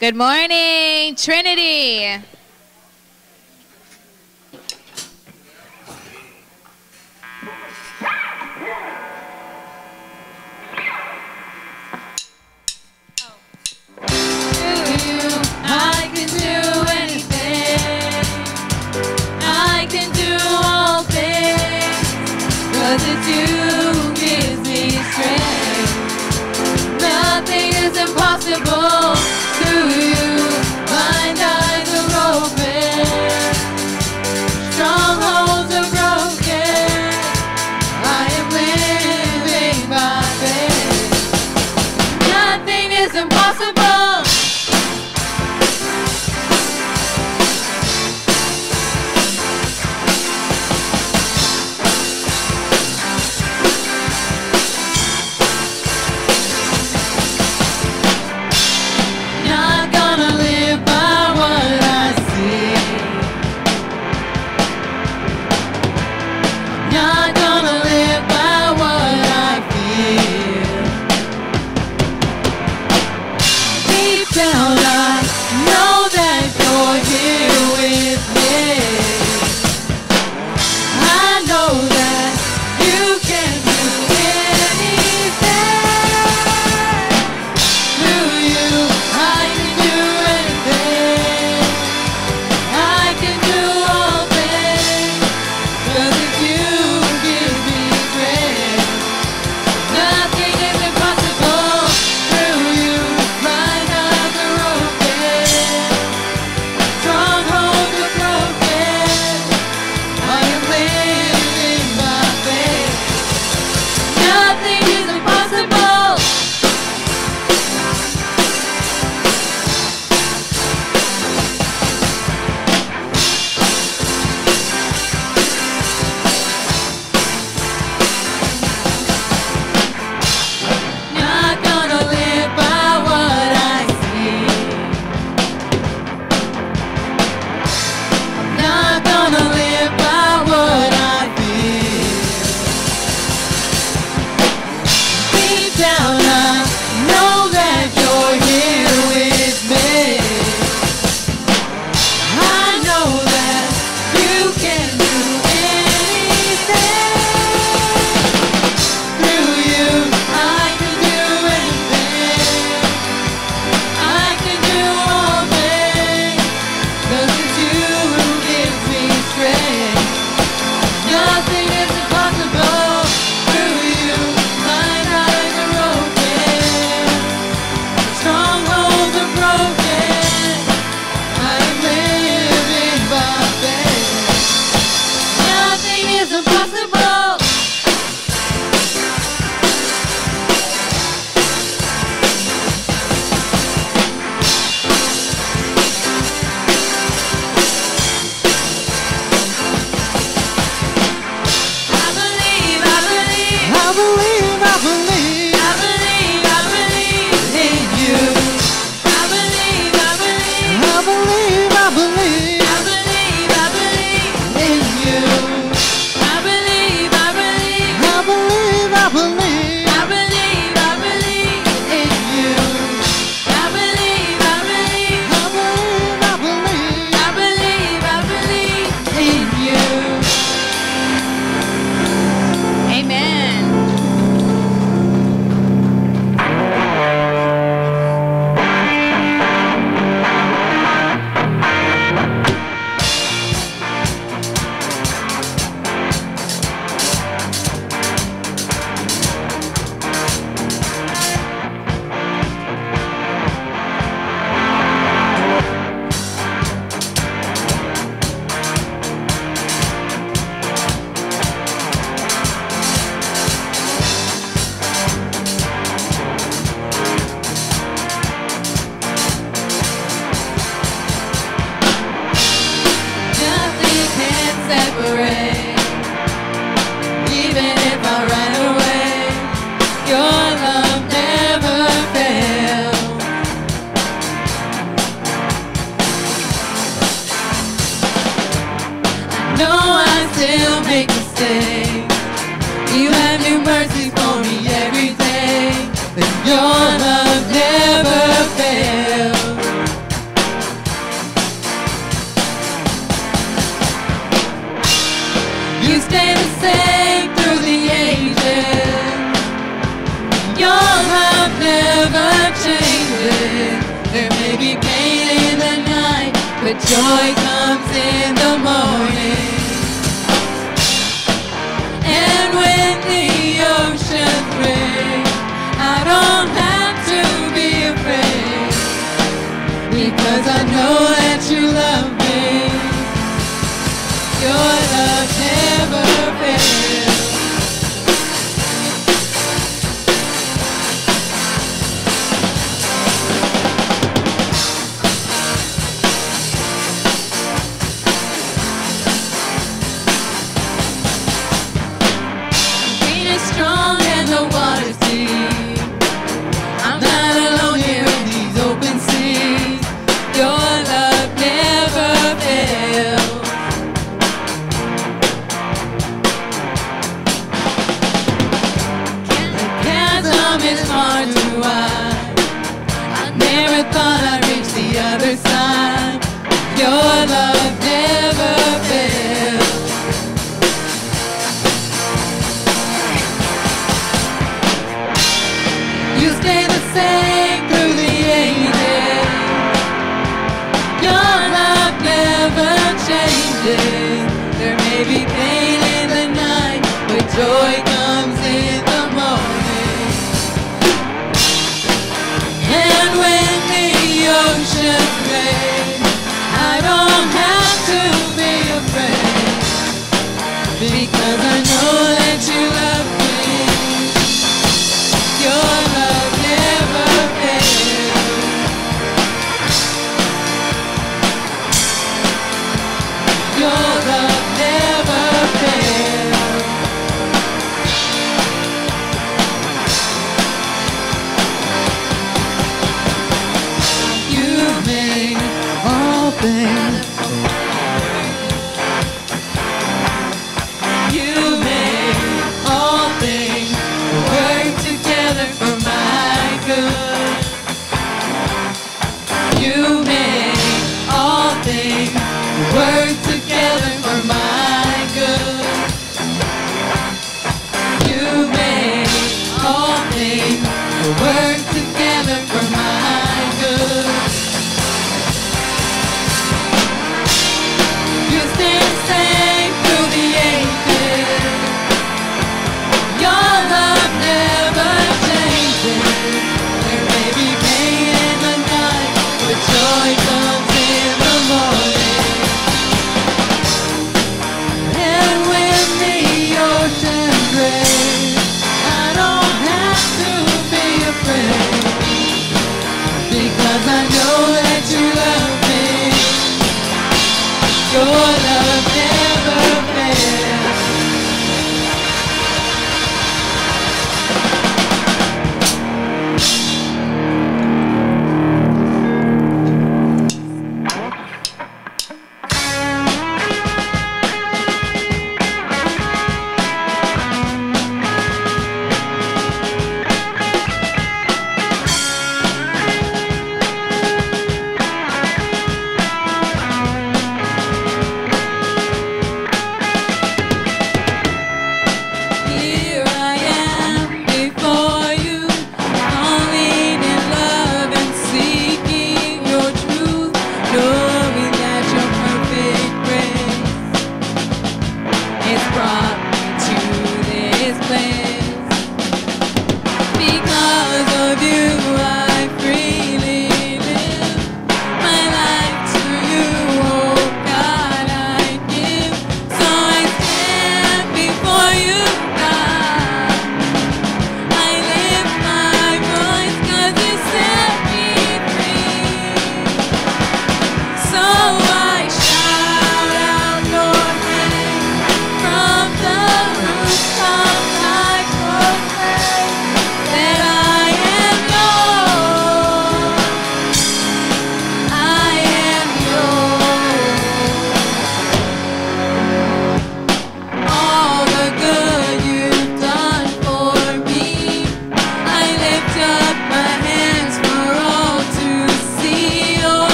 Good morning, Trinity.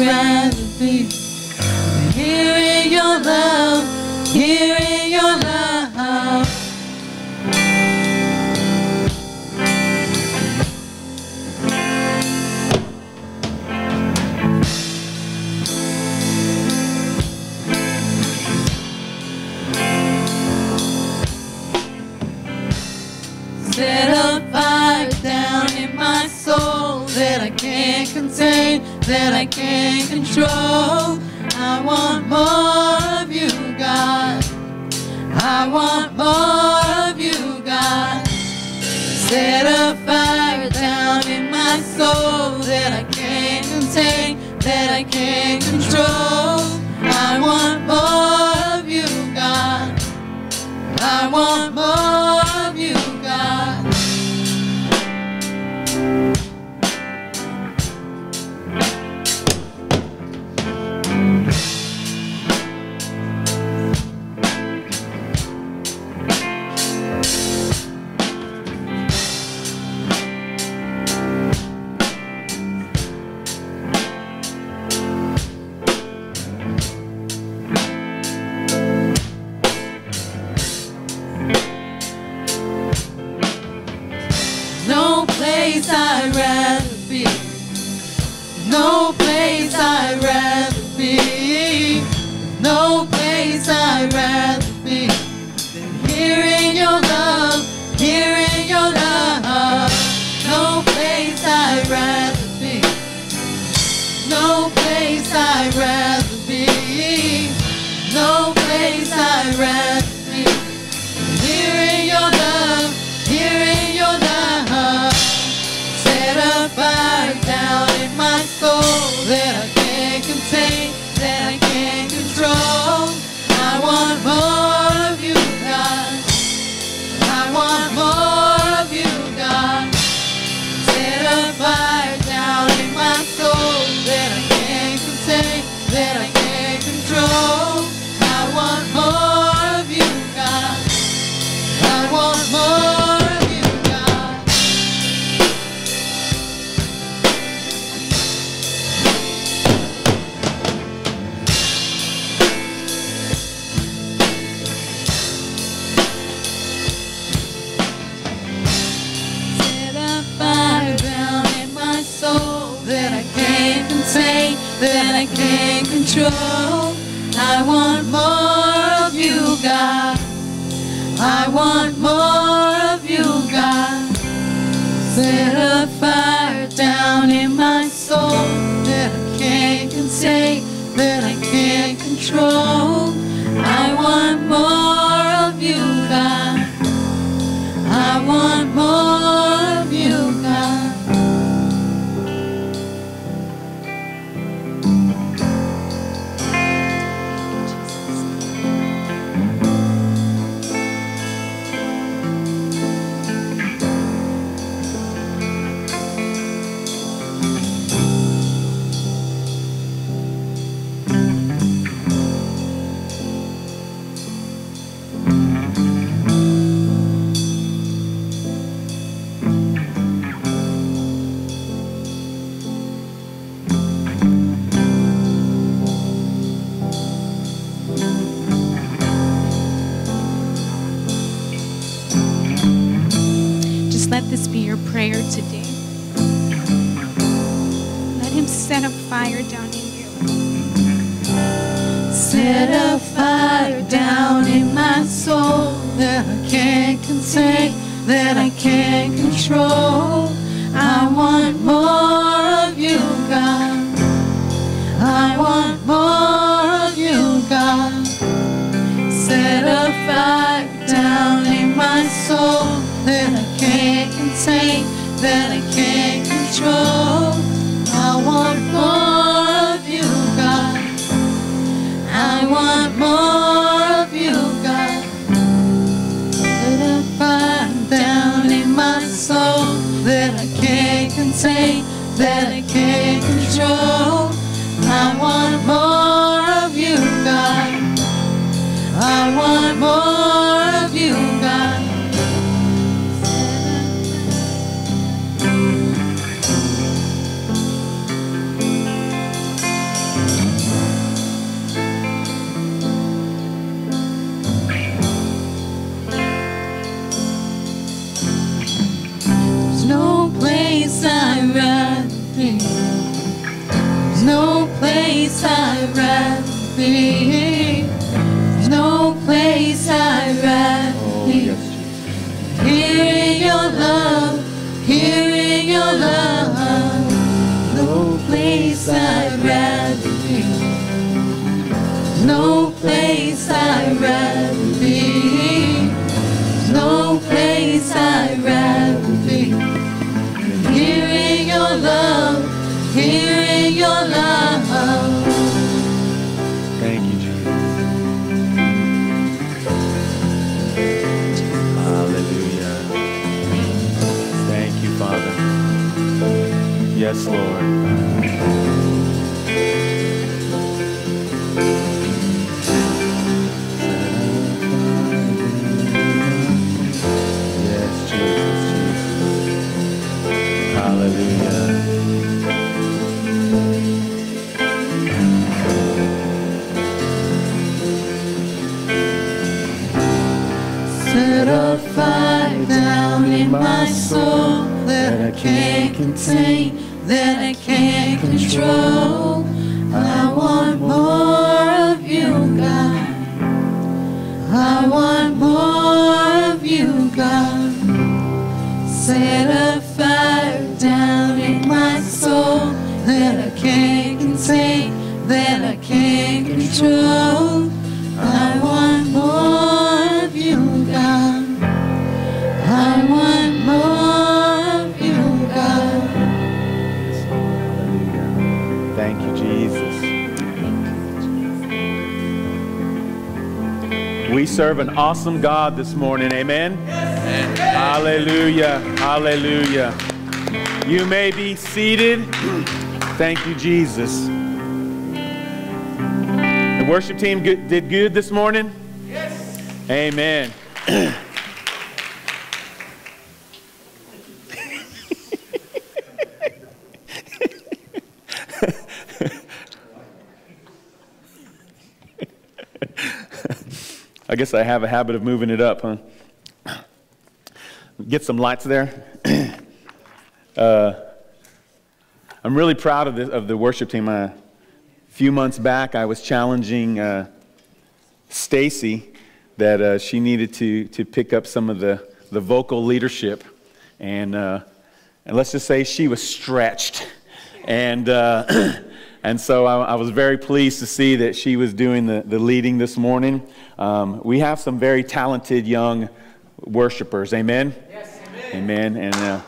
i rather be here in your love, here in your love. set a fire down in my soul that I can't contain that I can't control. I want more of you, God. I want more of you, God. Set a fire down in my soul that I can't contain, that I can't control. I want more of you, God. I want more. prayer today. Let Him set a fire down in you. Set a fire down in my soul that I can't contain, that I can't control. want more of you, God. Let it find down in my soul that I can't contain, that I can't control. Here your love. Thank you, Jesus. Hallelujah. Thank you, Father. Yes, Lord. My soul that I can't contain, that I can't control. Serve an awesome God this morning. Amen. Hallelujah. Hallelujah. You may be seated. Thank you, Jesus. The worship team did good this morning? Yes. Amen. guess I have a habit of moving it up, huh? Get some lights there. uh, I'm really proud of the, of the worship team. Uh, a few months back, I was challenging uh, Stacy that uh, she needed to, to pick up some of the, the vocal leadership. And, uh, and let's just say she was stretched. And, uh, and so I, I was very pleased to see that she was doing the, the leading this morning. Um, we have some very talented young worshipers. Amen? Yes, amen. Amen. And uh,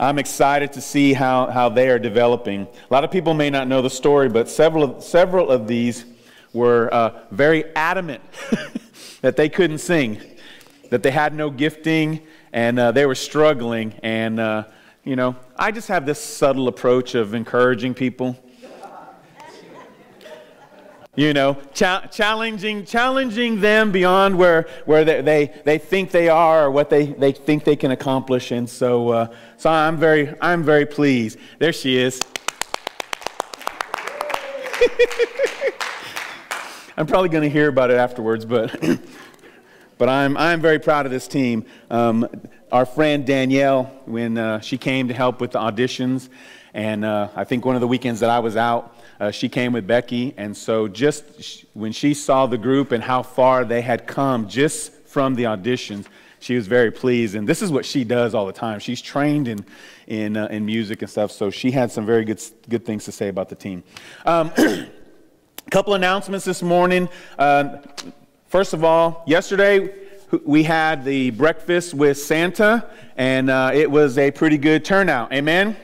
I'm excited to see how, how they are developing. A lot of people may not know the story, but several of, several of these were uh, very adamant that they couldn't sing, that they had no gifting, and uh, they were struggling. And, uh, you know, I just have this subtle approach of encouraging people. You know, cha- challenging, challenging them beyond where, where they, they, they think they are or what they, they think they can accomplish. And so, uh, so I'm, very, I'm very pleased. There she is. I'm probably going to hear about it afterwards, but, but I'm, I'm very proud of this team. Um, our friend Danielle, when uh, she came to help with the auditions, and uh, I think one of the weekends that I was out, uh, she came with Becky, and so just sh- when she saw the group and how far they had come just from the auditions, she was very pleased. And this is what she does all the time. She's trained in, in, uh, in music and stuff, so she had some very good, good things to say about the team. Um, A couple announcements this morning. Uh, first of all, yesterday we had the breakfast with Santa, and uh, it was a pretty good turnout. Amen.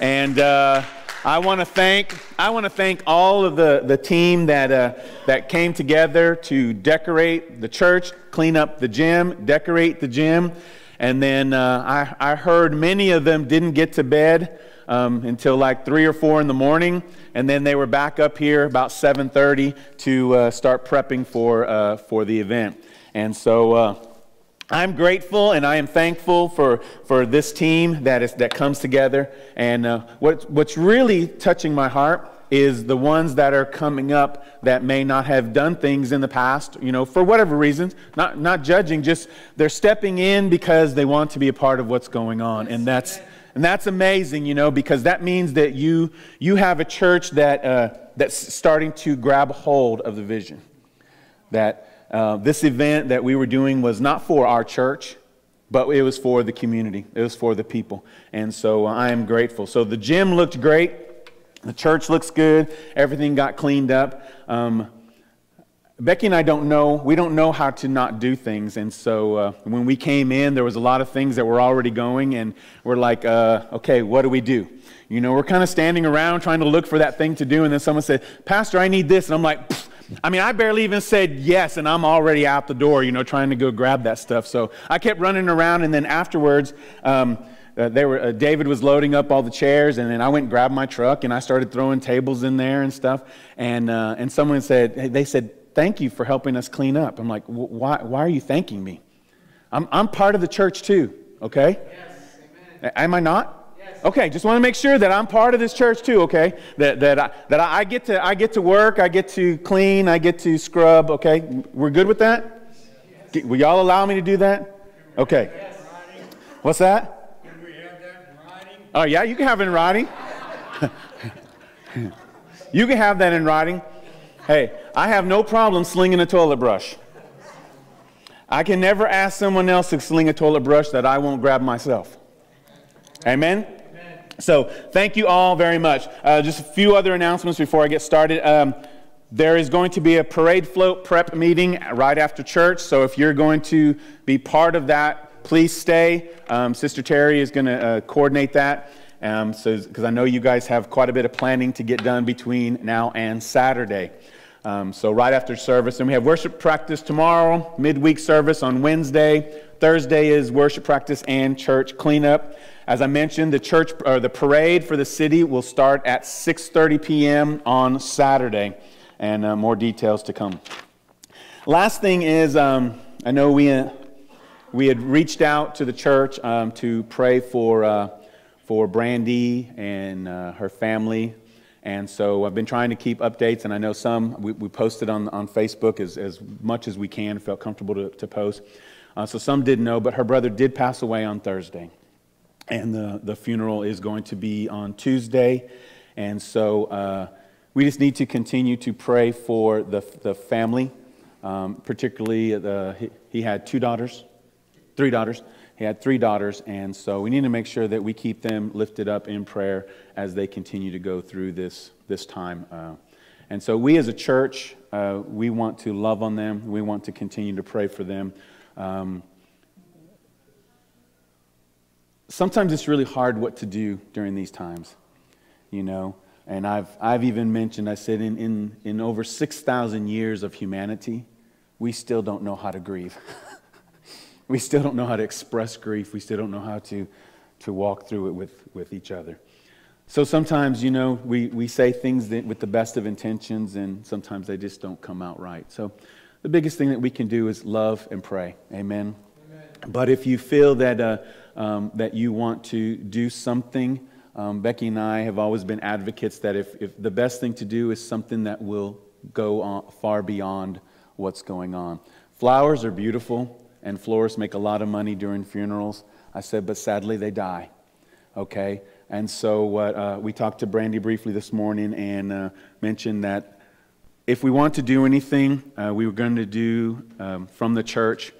And uh, I want to thank I want to thank all of the, the team that uh, that came together to decorate the church, clean up the gym, decorate the gym. And then uh, I, I heard many of them didn't get to bed um, until like three or four in the morning, and then they were back up here about 7:30 to uh, start prepping for uh, for the event. And so uh, I'm grateful and I am thankful for, for this team that, is, that comes together. And uh, what, what's really touching my heart is the ones that are coming up that may not have done things in the past, you know, for whatever reasons, not, not judging, just they're stepping in because they want to be a part of what's going on. And that's, and that's amazing, you know, because that means that you, you have a church that, uh, that's starting to grab hold of the vision. That uh, this event that we were doing was not for our church, but it was for the community. It was for the people. And so uh, I am grateful. So the gym looked great. The church looks good. Everything got cleaned up. Um, Becky and I don't know, we don't know how to not do things. And so uh, when we came in, there was a lot of things that were already going, and we're like, uh, okay, what do we do? You know, we're kind of standing around trying to look for that thing to do, and then someone said, Pastor, I need this. And I'm like, I mean, I barely even said yes, and I'm already out the door, you know, trying to go grab that stuff. So I kept running around, and then afterwards, um, uh, they were, uh, David was loading up all the chairs, and then I went and grabbed my truck, and I started throwing tables in there and stuff. And, uh, and someone said, they said, thank you for helping us clean up. I'm like, why, why are you thanking me? I'm, I'm part of the church too, okay? Yes, amen. Am I not? Yes. Okay, just want to make sure that I'm part of this church too, okay? That, that, I, that I, get to, I get to work, I get to clean, I get to scrub, okay? We're good with that? Yes. Will y'all allow me to do that? Okay. Yes. What's that? Can we have that in writing? Oh, yeah, you can have it in writing. you can have that in writing. Hey, I have no problem slinging a toilet brush. I can never ask someone else to sling a toilet brush that I won't grab myself. Amen? So, thank you all very much. Uh, just a few other announcements before I get started. Um, there is going to be a parade float prep meeting right after church. So, if you're going to be part of that, please stay. Um, Sister Terry is going to uh, coordinate that. Um, so, because I know you guys have quite a bit of planning to get done between now and Saturday. Um, so, right after service, and we have worship practice tomorrow, midweek service on Wednesday. Thursday is worship practice and church cleanup. As I mentioned, the church or the parade for the city will start at 6:30 p.m. on Saturday, and uh, more details to come. Last thing is, um, I know we uh, we had reached out to the church um, to pray for uh, for Brandy and uh, her family and so I've been trying to keep updates, and I know some we, we posted on, on Facebook as, as much as we can, felt comfortable to, to post. Uh, so some didn't know, but her brother did pass away on Thursday. And the, the funeral is going to be on Tuesday. And so uh, we just need to continue to pray for the, the family, um, particularly the, he, he had two daughters, three daughters. He had three daughters, and so we need to make sure that we keep them lifted up in prayer as they continue to go through this, this time. Uh, and so, we as a church, uh, we want to love on them. We want to continue to pray for them. Um, sometimes it's really hard what to do during these times, you know. And I've, I've even mentioned, I said, in, in, in over 6,000 years of humanity, we still don't know how to grieve. we still don't know how to express grief. We still don't know how to, to walk through it with, with each other. So sometimes, you know, we, we say things that, with the best of intentions, and sometimes they just don't come out right. So the biggest thing that we can do is love and pray. Amen. Amen. But if you feel that, uh, um, that you want to do something, um, Becky and I have always been advocates that if, if the best thing to do is something that will go on, far beyond what's going on. Flowers are beautiful and florists make a lot of money during funerals. I said, but sadly they die. Okay? And so uh, we talked to Brandy briefly this morning and uh, mentioned that if we want to do anything, uh, we were going to do um, from the church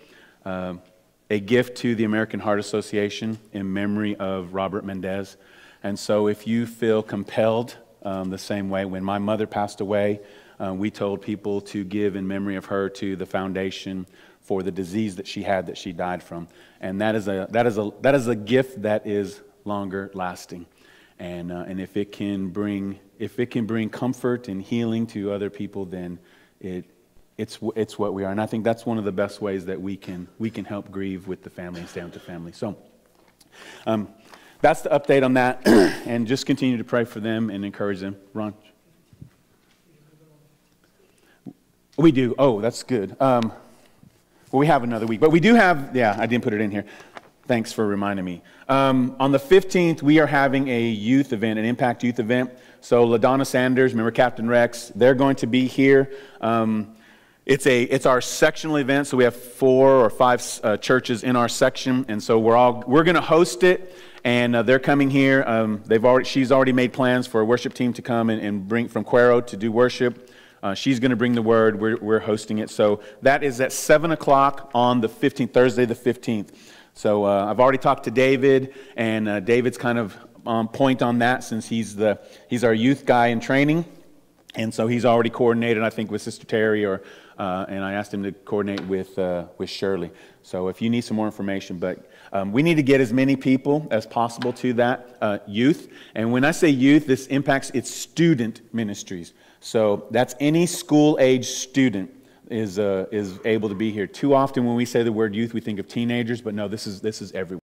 um, a gift to the American Heart Association in memory of Robert Mendez. And so if you feel compelled um, the same way, when my mother passed away, uh, we told people to give in memory of her to the foundation for the disease that she had that she died from. And that is a, that is a, that is a gift that is longer lasting. And, uh, and if, it can bring, if it can bring comfort and healing to other people, then it, it's, it's what we are. And I think that's one of the best ways that we can, we can help grieve with the family and stay with the family. So um, that's the update on that. and just continue to pray for them and encourage them. Ron? We do. Oh, that's good. Um, well, we have another week, but we do have, yeah, I didn't put it in here. Thanks for reminding me. Um, on the 15th, we are having a youth event, an Impact Youth event. So, LaDonna Sanders, remember Captain Rex, they're going to be here. Um, it's, a, it's our sectional event, so we have four or five uh, churches in our section, and so we're all we're going to host it, and uh, they're coming here. Um, they've already she's already made plans for a worship team to come and, and bring from Cuero to do worship. Uh, she's going to bring the word. We're, we're hosting it, so that is at seven o'clock on the 15th, Thursday the 15th. So uh, I've already talked to David, and uh, David's kind of on point on that since he's the he's our youth guy in training. And so he's already coordinated, I think, with Sister Terry, or, uh, and I asked him to coordinate with, uh, with Shirley. So if you need some more information, but um, we need to get as many people as possible to that uh, youth. And when I say youth, this impacts its student ministries. So that's any school age student is, uh, is able to be here. Too often when we say the word youth, we think of teenagers, but no, this is, this is everyone.